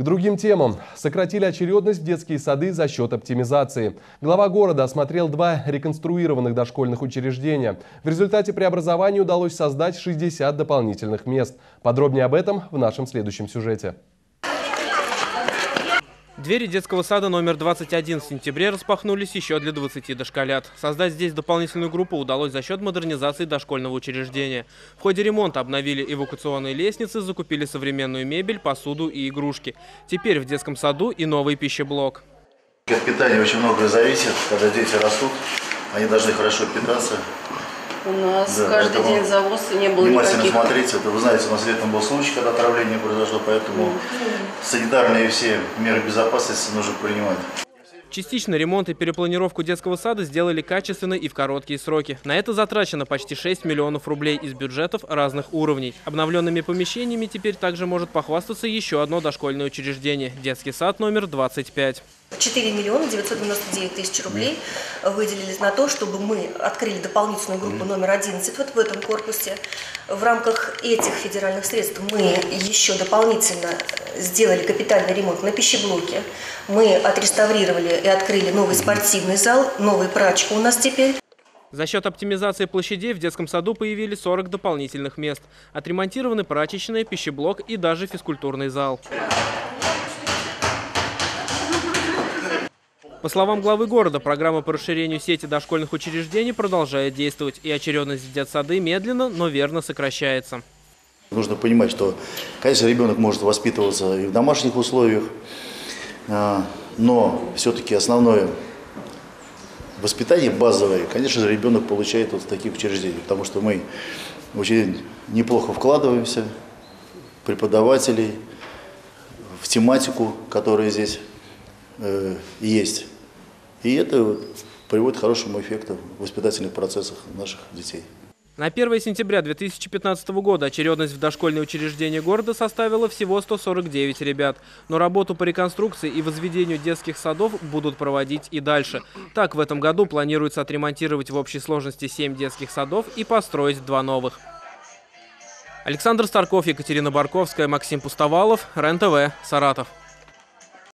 К другим темам. Сократили очередность в детские сады за счет оптимизации. Глава города осмотрел два реконструированных дошкольных учреждения. В результате преобразования удалось создать 60 дополнительных мест. Подробнее об этом в нашем следующем сюжете. Двери детского сада номер 21 в сентябре распахнулись еще для 20 дошколят. Создать здесь дополнительную группу удалось за счет модернизации дошкольного учреждения. В ходе ремонта обновили эвакуационные лестницы, закупили современную мебель, посуду и игрушки. Теперь в детском саду и новый пищеблок. От питания очень многое зависит. Когда дети растут, они должны хорошо питаться. У нас да, каждый день завоз и не было внимательно никаких... смотрите, это вы знаете, у нас летом был случай, когда отравление произошло, поэтому mm -hmm. санитарные все меры безопасности нужно принимать. Частично ремонт и перепланировку детского сада сделали качественно и в короткие сроки. На это затрачено почти 6 миллионов рублей из бюджетов разных уровней. Обновленными помещениями теперь также может похвастаться еще одно дошкольное учреждение – детский сад номер 25. 4 миллиона 999 тысяч рублей выделились на то, чтобы мы открыли дополнительную группу номер 11 вот в этом корпусе. В рамках этих федеральных средств мы еще дополнительно сделали капитальный ремонт на пищеблоке. Мы отреставрировали и открыли новый спортивный зал, новый прачка у нас теперь. За счет оптимизации площадей в детском саду появились 40 дополнительных мест. Отремонтированы прачечная, пищеблок и даже физкультурный зал. По словам главы города, программа по расширению сети дошкольных учреждений продолжает действовать, и очередность в детсады медленно, но верно сокращается. Нужно понимать, что, конечно, ребенок может воспитываться и в домашних условиях, а, но все-таки основное воспитание базовое, конечно же, ребенок получает вот в таких учреждениях, потому что мы очень неплохо вкладываемся, преподавателей, в тематику, которая здесь э, есть. И это приводит к хорошему эффекту в воспитательных процессах наших детей. На 1 сентября 2015 года очередность в дошкольные учреждения города составила всего 149 ребят. Но работу по реконструкции и возведению детских садов будут проводить и дальше. Так, в этом году планируется отремонтировать в общей сложности 7 детских садов и построить два новых. Александр Старков, Екатерина Барковская, Максим Пустовалов, РЕН-ТВ, Саратов.